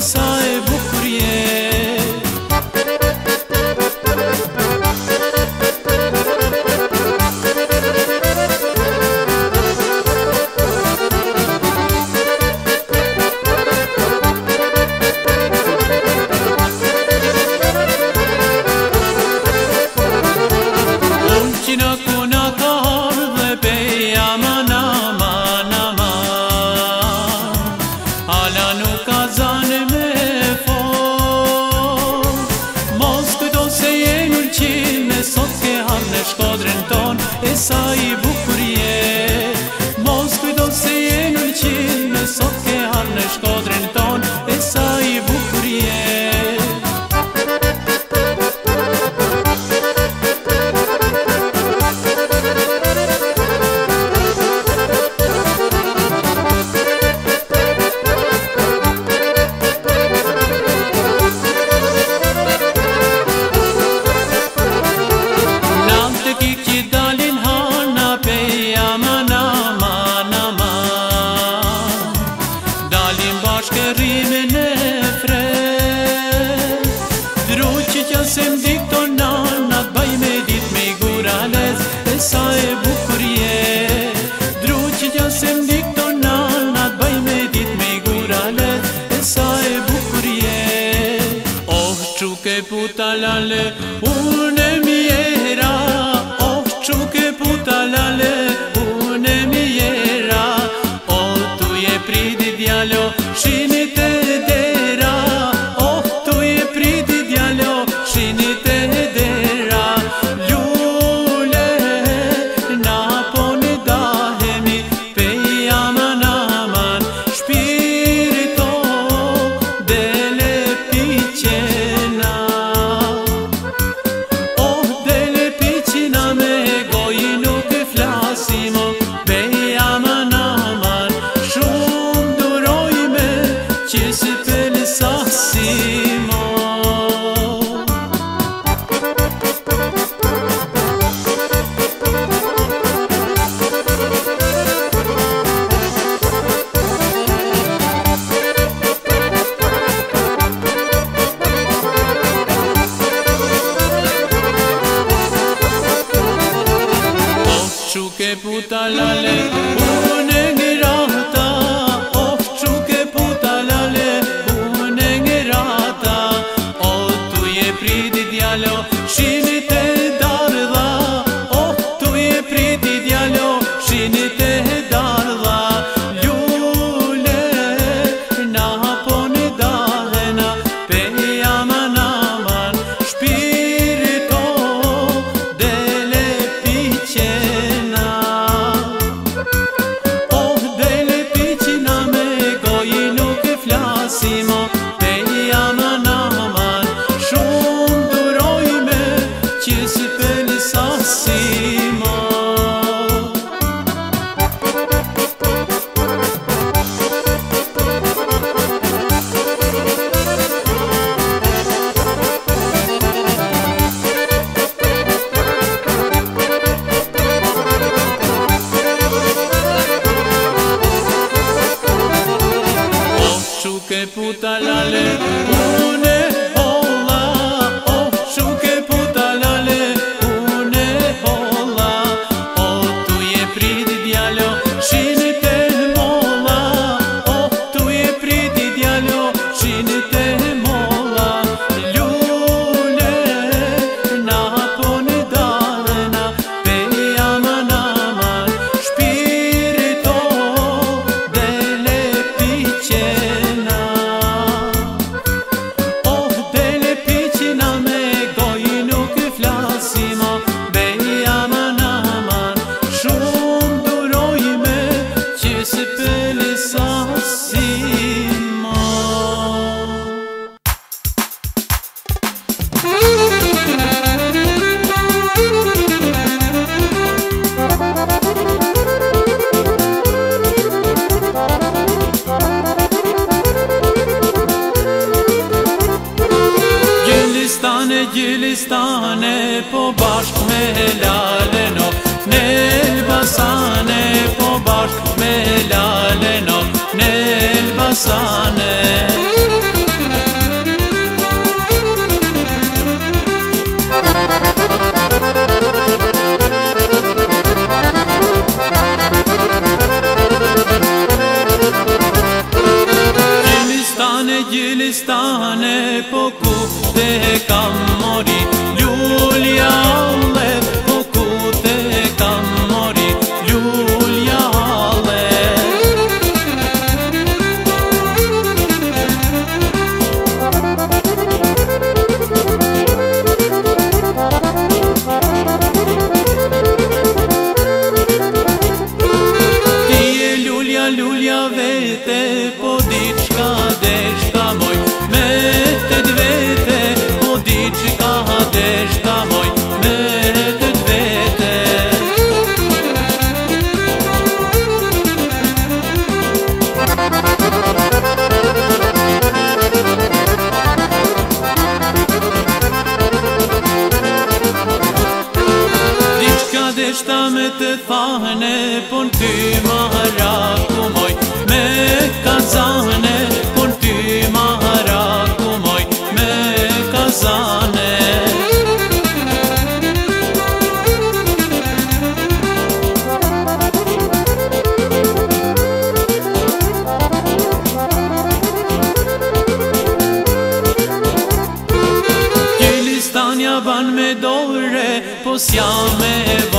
sahibi Hala nuk ka zane me fol Mos këto se e në Sot ke harë në shkodrën ton E sa i bukurje Mos këto se e në Sot ke harë në shkodrën Ja se mdik të nal, na të baj me dit me gurale E sa e bukurie Oh, që ke puta lale, uh Su que puta la le Gjilistan e po bashk me laleno Në Elbasan e po bashk me laleno Në Elbasan e kristane Po ku te kam mori Ljulja ale Po ku te kam mori Ljulja ale Ti e ljulja, ljulja vete Po pun ty ma hara ku moj Me kazane pun ty ma hara ku moj Me kazane Gjelistan ja ban me dore Po s'ja e vore